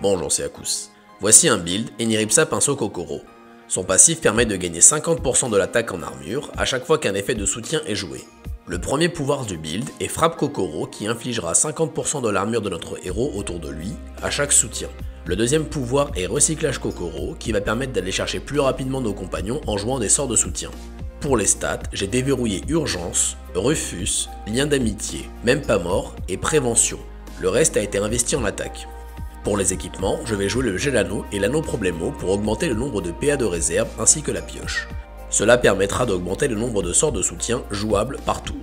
Bonjour c'est Akus. Voici un build Eniripsa Pinceau Kokoro. Son passif permet de gagner 50% de l'attaque en armure à chaque fois qu'un effet de soutien est joué. Le premier pouvoir du build est Frappe Kokoro qui infligera 50% de l'armure de notre héros autour de lui à chaque soutien. Le deuxième pouvoir est Recyclage Kokoro qui va permettre d'aller chercher plus rapidement nos compagnons en jouant des sorts de soutien. Pour les stats, j'ai déverrouillé Urgence, Refus, Lien d'amitié, Même pas mort et Prévention. Le reste a été investi en attaque. Pour les équipements, je vais jouer le Gelano et l'anneau Problemo pour augmenter le nombre de PA de réserve ainsi que la pioche. Cela permettra d'augmenter le nombre de sorts de soutien jouables par tour.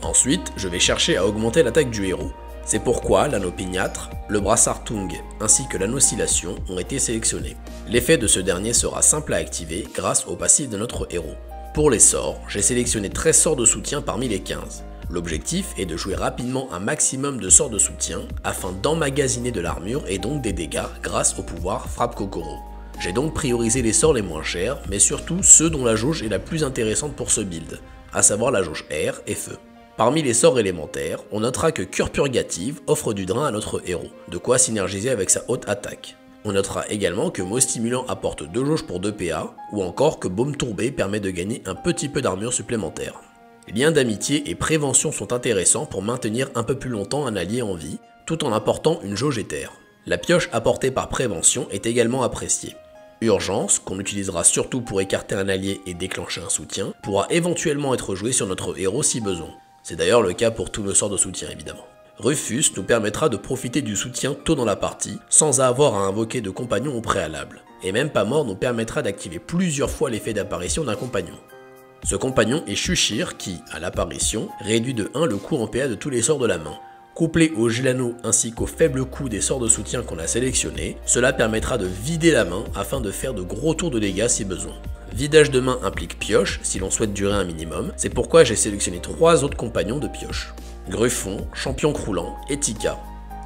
Ensuite, je vais chercher à augmenter l'attaque du héros. C'est pourquoi l'anneau Pignâtre, le brassard Tung ainsi que l'anneau Oscillation ont été sélectionnés. L'effet de ce dernier sera simple à activer grâce au passif de notre héros. Pour les sorts, j'ai sélectionné 13 sorts de soutien parmi les 15. L'objectif est de jouer rapidement un maximum de sorts de soutien afin d'emmagasiner de l'armure et donc des dégâts grâce au pouvoir Frappe Kokoro. J'ai donc priorisé les sorts les moins chers, mais surtout ceux dont la jauge est la plus intéressante pour ce build, à savoir la jauge air et feu. Parmi les sorts élémentaires, on notera que Cure Purgative offre du drain à notre héros, de quoi synergiser avec sa haute attaque. On notera également que Mot Stimulant apporte 2 jauges pour 2 PA, ou encore que Baume Tourbé permet de gagner un petit peu d'armure supplémentaire. Liens d'amitié et prévention sont intéressants pour maintenir un peu plus longtemps un allié en vie, tout en apportant une jauge éther. La pioche apportée par prévention est également appréciée. Urgence, qu'on utilisera surtout pour écarter un allié et déclencher un soutien, pourra éventuellement être joué sur notre héros si besoin. C'est d'ailleurs le cas pour tous nos sorts de soutien évidemment. Rufus nous permettra de profiter du soutien tôt dans la partie, sans avoir à invoquer de compagnon au préalable. Et même pas mort nous permettra d'activer plusieurs fois l'effet d'apparition d'un compagnon. Ce compagnon est Chuchir qui, à l'apparition, réduit de 1 le coût en PA de tous les sorts de la main. Couplé au Gilano ainsi qu'au faible coût des sorts de soutien qu'on a sélectionnés, cela permettra de vider la main afin de faire de gros tours de dégâts si besoin. Vidage de main implique pioche si l'on souhaite durer un minimum, c'est pourquoi j'ai sélectionné trois autres compagnons de pioche. Gruffon, Champion Croulant et Tika.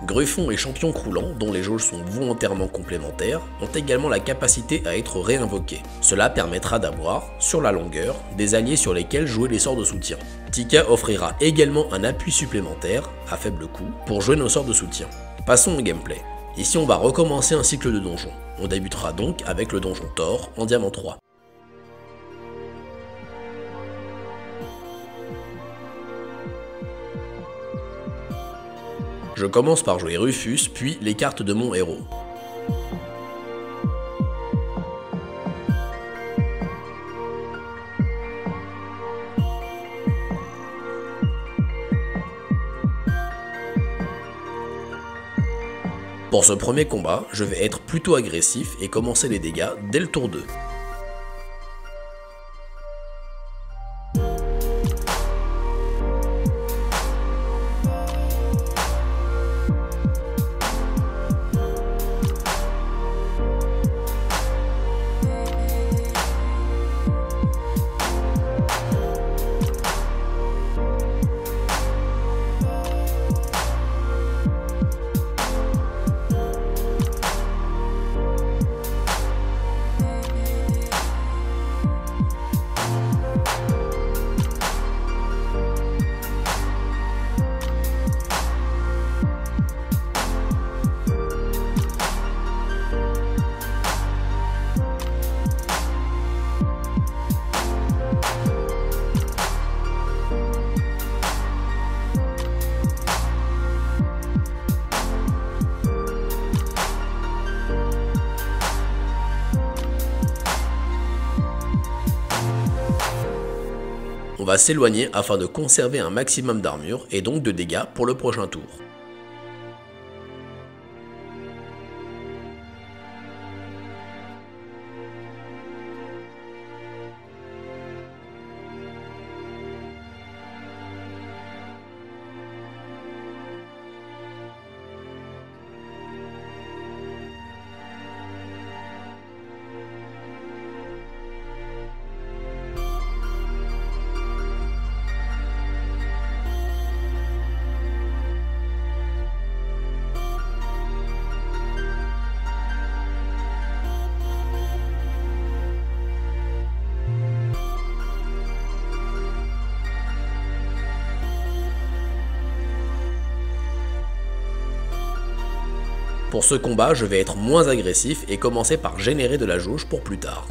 Gruffon et Champion Croulant, dont les jauges sont volontairement complémentaires, ont également la capacité à être réinvoqués. Cela permettra d'avoir, sur la longueur, des alliés sur lesquels jouer les sorts de soutien. Tika offrira également un appui supplémentaire, à faible coût, pour jouer nos sorts de soutien. Passons au gameplay. Ici on va recommencer un cycle de donjons. On débutera donc avec le donjon Thor en diamant 3. Je commence par jouer Rufus, puis les cartes de mon héros. Pour ce premier combat, je vais être plutôt agressif et commencer les dégâts dès le tour 2. On va s'éloigner afin de conserver un maximum d'armure et donc de dégâts pour le prochain tour. Pour ce combat, je vais être moins agressif et commencer par générer de la jauge pour plus tard.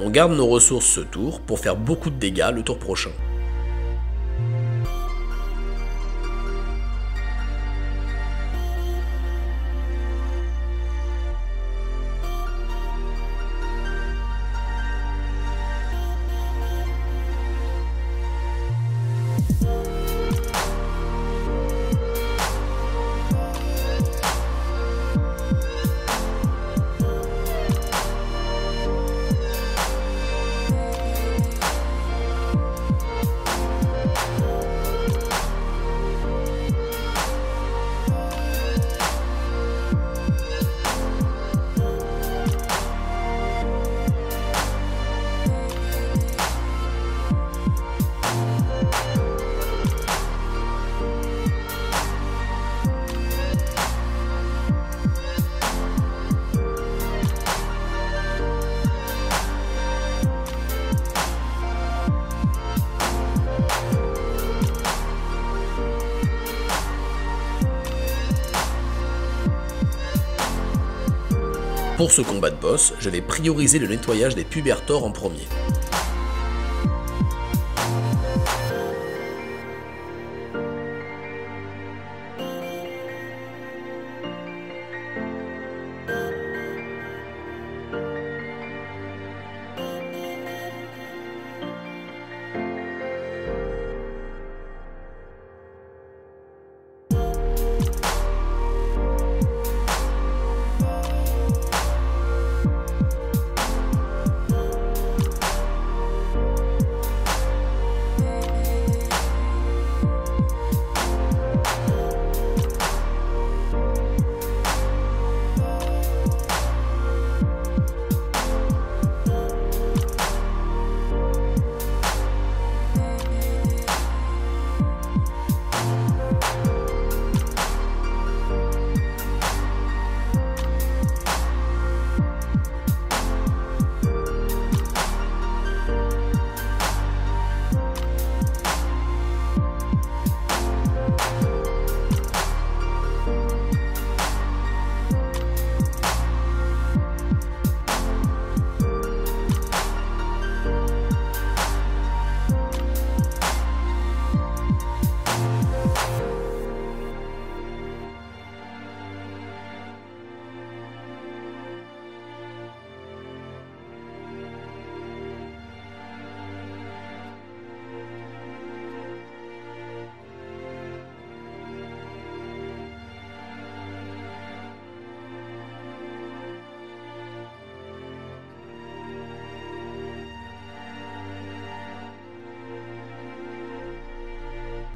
On garde nos ressources ce tour pour faire beaucoup de dégâts le tour prochain. Pour ce combat de boss, je vais prioriser le nettoyage des pubertors en premier.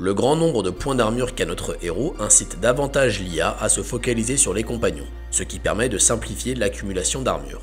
Le grand nombre de points d'armure qu'a notre héros incite davantage l'IA à se focaliser sur les compagnons, ce qui permet de simplifier l'accumulation d'armure.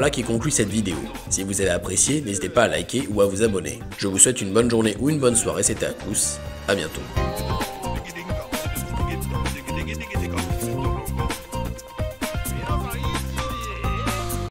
Voilà qui conclut cette vidéo. Si vous avez apprécié, n'hésitez pas à liker ou à vous abonner. Je vous souhaite une bonne journée ou une bonne soirée, c'était Akous. A bientôt.